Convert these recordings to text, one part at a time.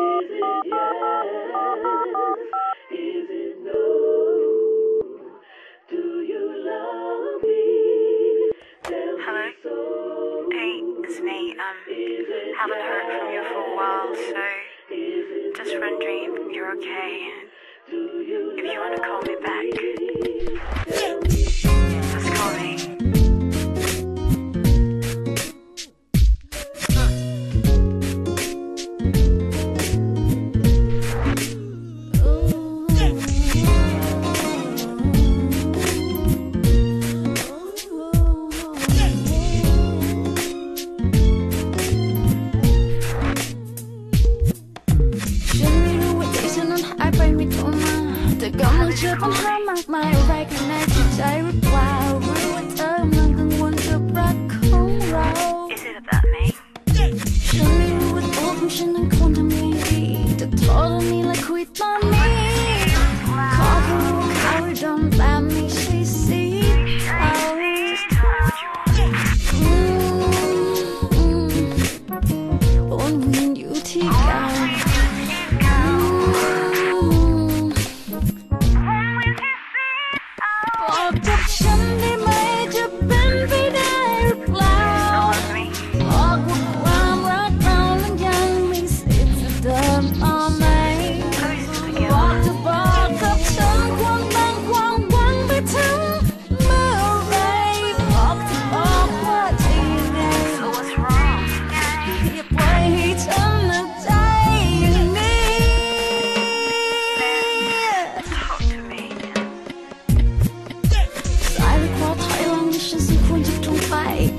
it yes? Is it no? Do you love me? Hello? Hey, it's me. Um, haven't heard from you for a while, so just wondering if you're okay. If you want to call me back. แต่ก็มึงเจอปัญหามากมายอะไรกันแน่จิตใจหรือเปล่าหรือว่าเธอกำลังกังวลกับรักของเราฉันไม่รู้ว่าตัวของฉันนั้นควรทำยังไงดีแต่โทรตอนนี้และคุยตอนนี้ ขอเพราะว่าเขาดำแต่ไม่ใช่สีขาวอืมอืม 걱정 잠이 말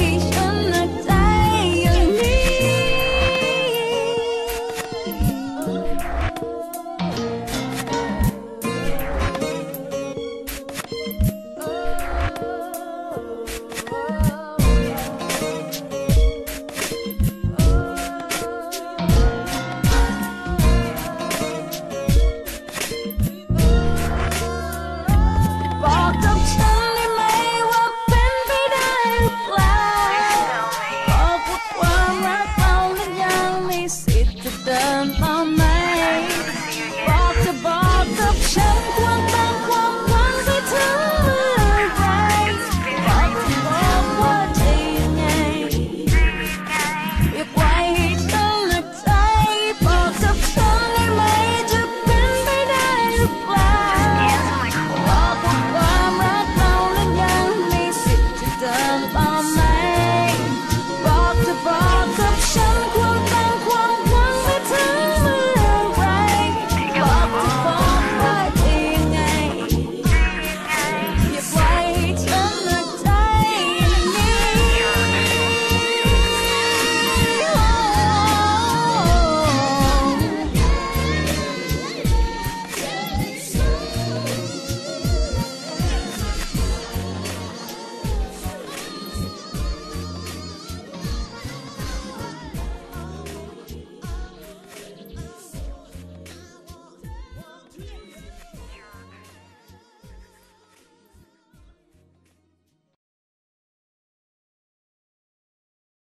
ich right